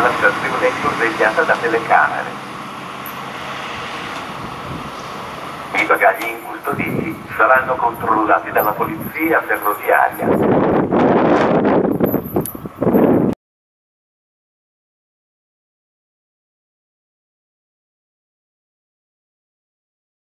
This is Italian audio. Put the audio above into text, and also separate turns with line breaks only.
la stazione è sorvegliata da telecamere. I bagagli incustoditi saranno controllati dalla polizia ferroviaria